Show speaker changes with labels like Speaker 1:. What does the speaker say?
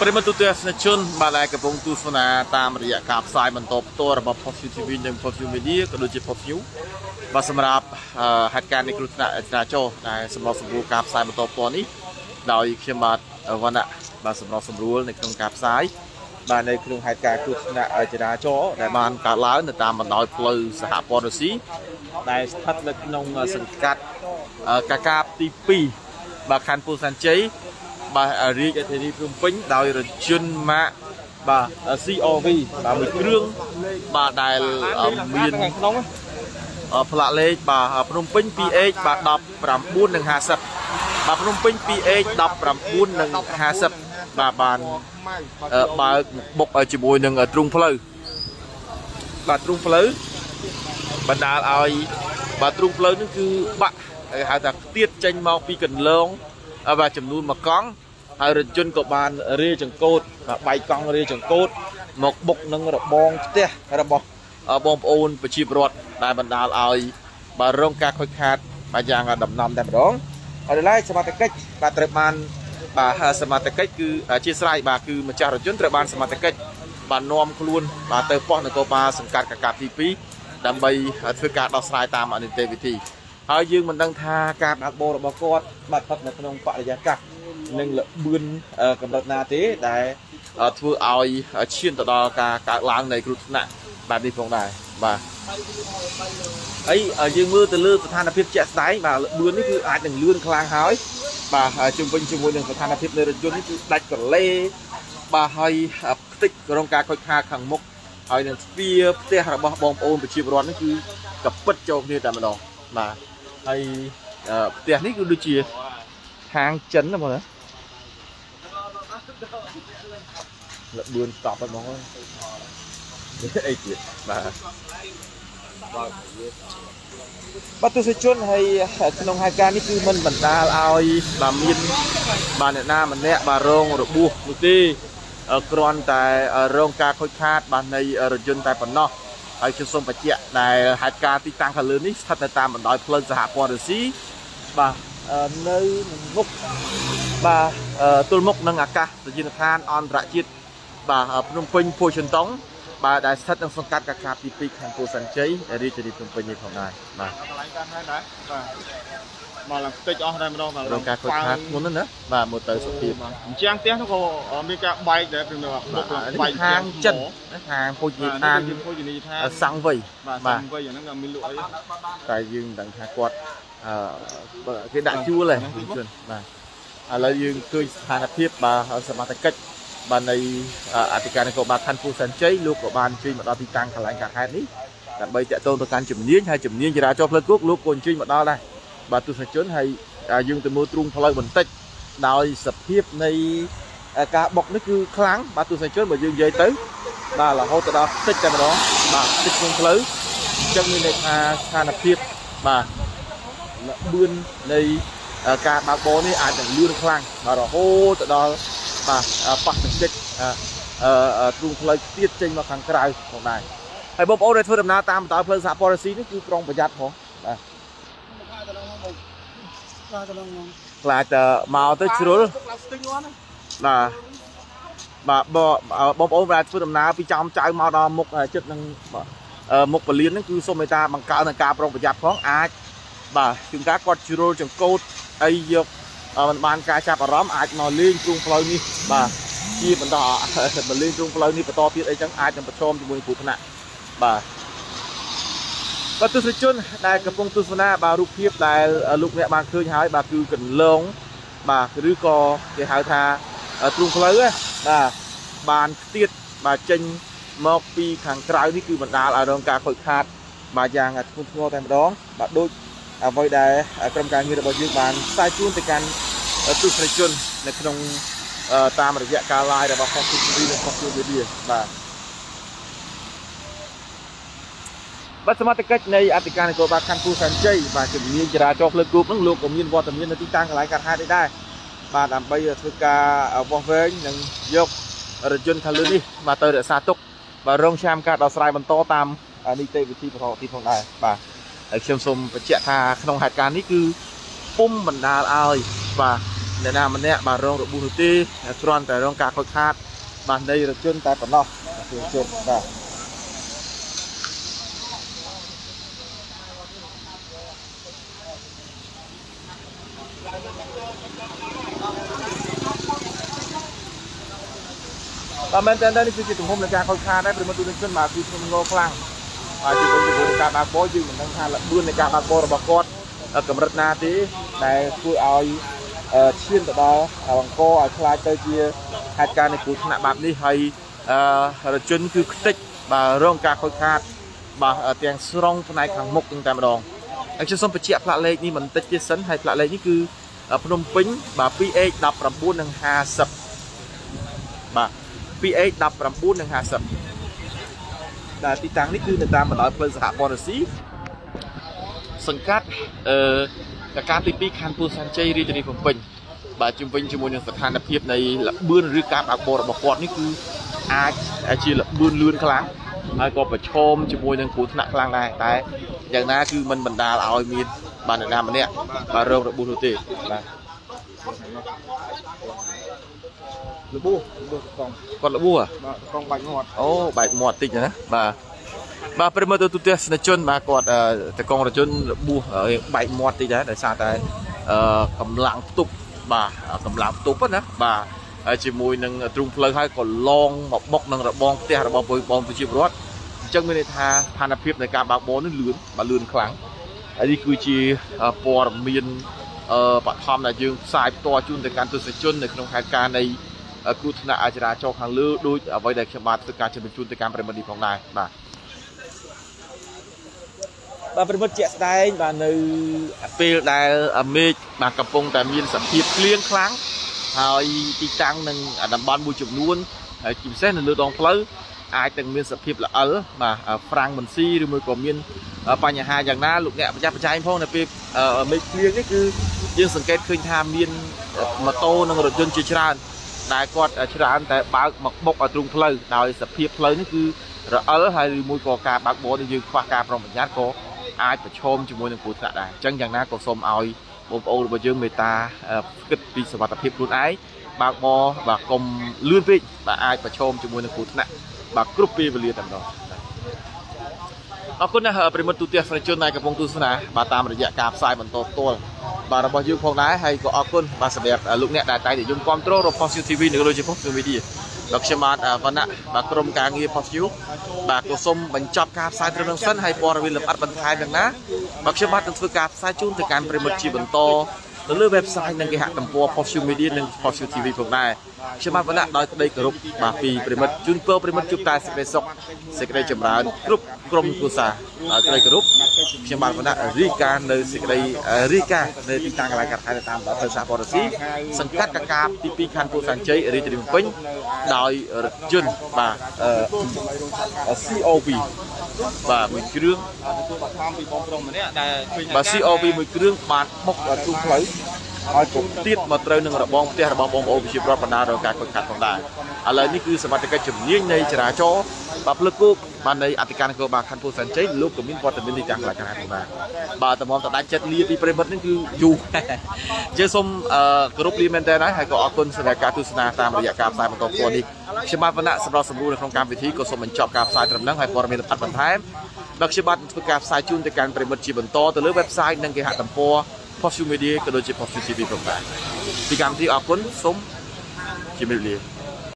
Speaker 1: ប្រិមត្តទូទស្សនិកជនបាទដែលកំពុងទស្សនាតាមរយៈការផ្សាយបន្តផ្ទាល់របស់ Post TV និង Post Media ក៏ដូចជា Post View បាទសម្រាប់ហេតុការណ៍នៃគ្រោះថ្នាក់ចរាចរណ៍ដែលសម្រាប់សម្រួលការផ្សាយបន្តផ្ទាល់នេះដោយខ្ញុំបាទវណ្ណៈបាទសម្រាប់សម្រួលនៅក្នុងការផ្សាយបាទនៅក្នុងហេតុការណ៍គ្រោះថ្នាក់ចរាចរណ៍ដែលបានកើតឡើងនៅតាមបណ្ដោយផ្លូវសហព័ន្ធរុស្ស៊ីដែលស្ថិតនៅក្នុងសង្កាត់កាកាបទី2 បាទខណ្ឌពោធិ៍សែនជ័យបាទរាជអធិរាជភ្នំពេញដោយរថយន្តម៉ាកបាទ CRV បាទមួយគ្រឿងបាទដែលមានក្នុងផ្លាកលេខបាទភ្នំពេញ 2H បាទ19និង50បាទភ្នំពេញ 2H 19និង50បាទបានបើកបុកជាមួយនឹងទ្រុងផ្លូវបាទទ្រុងផ្លូវបណ្ដាលឲ្យបាទទ្រុងផ្លូវនេះគឺបាក់ហៅថាខ្ទាតចេញមកពីកន្លង បាទចំនួនមួយកង់ហើយរថយន្តក៏បានរាចង្កូតបែកកង់រាចង្កូតមកបុកនឹងរបងផ្ទះរបស់បងប្អូនប្រជាពលរដ្ឋដែលបណ្ដាលឲ្យបាទរងការខូចខាតបាទយ៉ាងដំណំតែម្ដងហើយដល់ហើយសមត្ថកិច្ចបាទត្រូវបានបាទសមត្ថកិច្ចគឺអធិស្ឋានបាទគឺម្ចាស់រថយន្តត្រូវបានសមត្ថកិច្ចបាននាំខ្លួនបាទទៅប៉ុស្តិ៍នគរបាលសង្កាត់កកាទី2ដើម្បីធ្វើការដោះស្រាយតាមអនិច្ចវិធី ហើយយើងមិនដឹងថាការបើកបររបស់គាត់បាទស្ថិតនៅក្នុងបរិយាកាសនិងលបឿនកម្រិតណាទេដែលធ្វើឲ្យឈានទៅដល់ការកើតឡើងនៃគ្រោះថ្នាក់បែបនេះផងដែរបាទហើយយើងមើលទៅលើស្ថានភាពជាក់ស្ដែងបាទលបឿននេះគឺអាចនឹងលឿនខ្លាំងហើយបាទជុំវិញជាមួយនឹងស្ថានភាពនៃរថយន្តនេះគឺដាច់កលេបាទហើយផ្ទិចរងការខូចខាតខាងមុខហើយនឹងស្ពាផ្ទះរបស់បងប្អូនប្រជាពលរដ្ឋនេះគឺកពិតចូលគ្នាតែម្ដងបាទ ហើយផ្ទះនេះគឺដូចជាហាងចិនណាបងណាលបឿនស្តប់ហើយបងអើយអីទៀតបាទបាទទស្សនិកជនហើយក្នុងហេតុការណ៍នេះគឺមិនបណ្ដាលឲ្យបាទមានបាទអ្នកណាម្នាក់បាទរងរបួសនោះទេគ្រាន់តែរងការខូចខាតបាទនៃរថយន្តតែប៉ុណ្ណោះ ហើយខ្ញុំសូមបញ្ជាក់ដែលហេតុការណ៍ទីតាំងខាងលើនេះស្ថិតនៅតាមបណ្ដោយផ្លូវសហព័ន្ធរុស្ស៊ីបាទនៅមុខបាទទល់មុខនឹងអាកាសយានដ្ឋានអន្តរជាតិបាទភ្នំពេញភូជន្តុងបាទដែលស្ថិតក្នុងសង្កាត់កាកាទី2ខណ្ឌពោធិ៍សែនជ័យរាជធានីភ្នំពេញនេះផងដែរបាទកន្លែងកាន់ហើយដែរបាទ មកឡើងតិចអស់តែម្ដងបាទរងការខូចខាតមុនណាបាទមកទៅសុភាព
Speaker 2: អញ្ចឹងផ្ទះនោះក៏មានការបែកដែរពីមុខ
Speaker 1: បែកហាងចិត្តហាងភោជនីយដ្ឋាន
Speaker 2: ភោជនីយដ្ឋាន
Speaker 1: សង្វ័យ
Speaker 2: បាទសង្វ័យអាហ្នឹងក៏មានលក់អី
Speaker 1: តែយើងមិនដឹងថាគាត់អឺគេដាក់ជួលហ្នឹងជនបាទឥឡូវយើងឃើញស្ថានភាពបាទសមត្ថកិច្ចបាទនៃអធិការនគរបាលខណ្ឌពូសានជ័យលោកក៏បានជិះមកដល់ទីតាំងកន្លែងកើតហេតុនេះដើម្បីតាក់ទងទៅកាន់ជំនាញហើយជំនាញចរាចរណ៍ផ្លូវគោកលោកក៏ជិះមកដល់ដែរ បាទទស្សនិកជនហើយយើងទៅមើលទ្រូងផ្លូវបន្តិចដោយសភាពនៃការបុកនេះគឺខ្លាំងបាទទស្សនិកជនបើយើងនិយាយទៅ បាទរហូតទៅដល់តិចតែម្ដងបាទតិចក្នុងផ្លូវអញ្ចឹងមានន័យថាស្ថានភាពបាទល្បឿននៃការបើកបរនេះអាចនឹងលឿនខ្លាំងបាទរហូតទៅដល់បាទប៉ះទង្គិចអឺទ្រូងផ្លូវទៀតចេញមកខាងក្រៅផងដែរហើយបងប្អូនដែលធ្វើដំណើរតាមបណ្ដោយផ្លូវសហព័ន្ធរស៊ីនេះគឺប្រុងប្រយ័ត្នផងបាទ ខ្លាចតែមកទៅជ្រុលបាទបាទបងប្អូនដែលធ្វើដំណើរពីចំចៅមកដល់មុខចិត្តនឹងមុខពលានហ្នឹងគឺសូមមេត្តាបង្កើននឹងការប្រុងប្រយ័ត្នផងអាចបាទជួនកាលគាត់ជ្រុលចង្កូតអីយកមិនបានការចាប់អារម្មណ៍អាចមកលេងទ្រូងផ្លូវនេះបាទជាបន្តមកលេងទ្រូងផ្លូវនេះបន្តទៀតអីចឹងអាចនឹងប្រឈមជាមួយគ្រោះថ្នាក់បាទ បាទទស្សនិកជនដែលកំពុងទស្សនាបាទរូបភាពដែលលោកអ្នកបានឃើញហើយបាទគឺកន្លងបាទឬក៏គេហៅថាទ្រូងផ្លូវបាទបានខ្ទៀតបាទចេញមកពីខាងក្រៅនេះគឺបណ្ដាលឲ្យរងការខូចខាត បាទយ៉ាងធ្ងន់ធ្ងរតែម្ដងបាទដូចអ្វីដែលក្រុមការងាររបស់យើងបានផ្សាយជូនទៅកាន់ទស្សនិកជននៅក្នុងតាមរយៈការ live របស់ Fox TV និង Fox Media បាទ បាទសមត្ថកិច្ចនៃអធិការនគរបាលខណ្ឌពូសានជ័យបាទជំនាញចរាចរណ៍ផ្លូវគោកនឹងលោកក៏មានវត្តមាននៅទីតាំងកន្លែងកាត់ហេតុនេះដែរបាទដើម្បីធ្វើការវាស់វែងនិងយករថយន្តខាងលើនេះបាទទៅរក្សាទុកបាទរងចាំការដោះស្រាយបន្តតាមនីតិវិធីប្រកបទីផងដែរបាទហើយខ្ញុំសូមបញ្ជាក់ថាក្នុងហេតុការណ៍នេះគឺពុំបណ្ដាលឲ្យបាទអ្នកណាម្នាក់បាទរងរបួសនោះទេគ្រាន់តែរងការខូចខាតបាទនៃរថយន្តតែប៉ុណ្ណោះរថយន្តបាទ មែនតើនេះគឺជាទំហំនៃការខូចខាតដែរព្រមទូនជនបាទគឺធ្ងន់ធ្ងរខ្លាំងបាទជាវិញជាមួយការបើកបរយើងមិនដឹងថាល្បឿននៃការបើកបររបស់គាត់កម្រិតណាទេដែលធ្វើឲ្យឈានទៅដល់អង្គរឲ្យខ្លាចទៅជាហេតុការណ៍នៃគ្រោះថ្នាក់បែបនេះហើយរជនគឺខ្ទេចបាទរងការខូចខាតបាទទាំងស្រុងផ្នែកខាងមុខទាំងតែម្ដងហើយខ្ញុំសូមបញ្ជាក់ផ្លាកលេខនេះបន្តិចទៀតសិនហើយផ្លាកលេខនេះគឺភ្នំពេញបាទ 2H 19 និង50បាទ 2H 19និង50ដែលទីតាំងនេះគឺនៅតាមបណ្ដោយផ្លូវសហព័ន្ធរស៊ីសង្កាត់អឺកការទី2ខណ្ឌពោធិ៍សែនជ័យរាជធានីភ្នំពេញបាទជំវិញជាមួយនឹងស្ថានភាពនៃលបឿនឬការបើកបររបស់គាត់នេះគឺអាចជាលបឿនលឿនខ្លាំងហើយក៏ប្រឈមជាមួយនឹងគ្រោះថ្នាក់ខ្លាំងដែរតែយ៉ាងណាគឺมันបណ្ដាលឲ្យមានបានអ្នកណាម្នាក់បាទរងរបួសនោះទេបាទ របួសរបួសកងគាត់របួស
Speaker 2: បាទកងបាច់មាត់
Speaker 1: អូបែកមាត់តិចណាបាទបាទប្រិមត្តទូទស្សនិកជនបាទគាត់តកងរជនរបួសបែកមាត់តិចដែរដោយសារតែអឺកម្លាំងផ្ទុកបាទកម្លាំងផ្ទុកណាបាទហើយជាមួយនឹងទ្រូងផ្លូវហើយក៏ឡងមកបុកនឹងរបងផ្ទះរបស់បងប្រជាពលរដ្ឋអញ្ចឹងមានន័យថាស្ថានភាពនៃការបើកបរនេះលឿនបាទលឿនខ្លាំងហើយនេះគឺជាព័ត៌មានអឺបឋមដែលយើងផ្សាយផ្ទាល់ជូនទៅកាន់ទស្សនិកជននៅក្នុងហេតុការណ៍នៃ គ្រោះថ្នាក់អចរាចរណ៍ខាងលើដូចអ្វីដែលខ្ញុំបាទធ្វើការជម្រាបជូនទៅកាន់ប្រិមត្តនេះផងដែរបាទបាទប្រិមត្តជាក់ស្ដែងបាទនៅពេលដែលមេឃបាទកំពុងតែមានសភាពភ្លៀងខ្លាំងហើយទីតាំងនឹងតំបន់មួយចំនួនហើយជាពិសេសនៅលើដងផ្លូវអាចនឹងមានសភាពល្អិលបាទហ្វ្រាំងមិនស៊ីឬមួយក៏មានបញ្ហាយ៉ាងណាលោកអ្នកប្រចាំប្រចាំផងនៅពេលមេឃភ្លៀងនេះគឺយើងសង្កេតឃើញថាមានម៉ូតូនិងរថយន្តជាច្រើន ដែលគាត់ច្រើនតែបើកមកបុកឲ្យទ្រង់ផ្លូវដោយសភាពផ្លូវនេះគឺរអិលហើយឬមួយក៏ការបើកបរនេះយើងខ្វះការប្រុងប្រយ័ត្នក៏អាចប្រឈមជាមួយនឹងគ្រោះថ្នាក់ដែរអញ្ចឹងយ៉ាងណាក៏សូមឲ្យបងប្អូនរបស់យើងមេត្តាគិតពីសុខភាពខ្លួនឯងបើកបរបាទកុំលឿនពេកបាទអាចប្រឈមជាមួយនឹងគ្រោះថ្នាក់បាទគ្រប់ពេលវេលាតែម្ដងអរគុណណាស់ប្រិមត្តទូទស្សនិកជនដែលកំពុងទស្សនាបាទតាមរយៈការផ្សាយបន្តផ្ទាល់ បាទរបស់យើងផងដែរហើយក៏អរគុណបាទសម្រាប់លោកអ្នកដែលតែងតែយំគ្រប់គ្រងរបស់ Post TV នៅលើជា Post Media ដល់ខ្ញុំបាទវណ្ណៈបាទក្រុមការងារ Post View បាទក៏សូមបញ្ចប់ការផ្សាយត្រឹមនេះសិនហើយព័ត៌មានលម្អិតបន្ថែមយ៉ាងណាបាទខ្ញុំបាទនឹងធ្វើការផ្សាយជូនទៅកាន់ប្រិមត្តជាបន្ត នៅលើ website និងគេហទំព័រ Post Media និង Post TV ផងដែរខ្ញុំបាទវណ្ណៈដោយក្តីគោរពបាទពីប្រិមត្តជូនពរប្រិមត្តជួបតែសេចក្តីសុខសេចក្តីចម្រើនគ្រប់ក្រុមគ្រួសារដោយក្តីគោរពខ្ញុំបាទវណ្ណៈរីកានៅសេចក្តីរីកានៅទីតាំងកន្លែងកាត់ខែតាមដល់ផ្លូវសាពរស៊ីសង្កាត់កកាបទី2ខណ្ឌពោធិ៍សែនជ័យរាជធានីភ្នំពេញដោយរថយន្តបាទ COP បាទមួយគ្រឿង
Speaker 2: ទទួលបឋមពីបងប្រុសម្នាក់ដែលឃើញ
Speaker 1: បាទ COP មួយគ្រឿងបានបុកទូផ្លូវឲ្យពុកទៀតមកត្រូវនឹងរបងផ្ទះរបស់បងប្អូនប្រជាពលរដ្ឋបណ្ដារការខូចខាតផងដែរឥឡូវនេះគឺសមត្ថកិច្ចជំនាញនៃចរាចរណ៍ បាទភ្លឹកគោកបាននៃអធិការនគរបាលខណ្ឌពោធិ៍សែនជ័យលោកក៏មានវត្តមានទីតាំងកន្លែងខាងផងដែរបាទតម្រាំតដាច់ចិត្តលាពីប្រិមិត្តនេះគឺយូរជើសូមអឺគោរពលាមែនតើហើយក៏អរគុណសម្រាប់ការទស្សនាតាមរយៈការផ្សាយបន្តផ្ទាល់នេះខ្ញុំបាទវណ្ណៈសម្រាប់សម្រួលនៅក្នុងកម្មវិធីក៏សូមបញ្ចប់ការផ្សាយត្រឹមហ្នឹងហើយព័ត៌មានលម្អិតបន្ថែមដល់ខ្ញុំបាទនឹងធ្វើការផ្សាយជូនទៅកាន់ប្រិមិត្តជាបន្តទៅលើ website និងគេហទំព័រ Post Media ក៏ដូចជា Post TV ផងដែរពីកម្មវិធីអរគុណសូមជម្រាបលា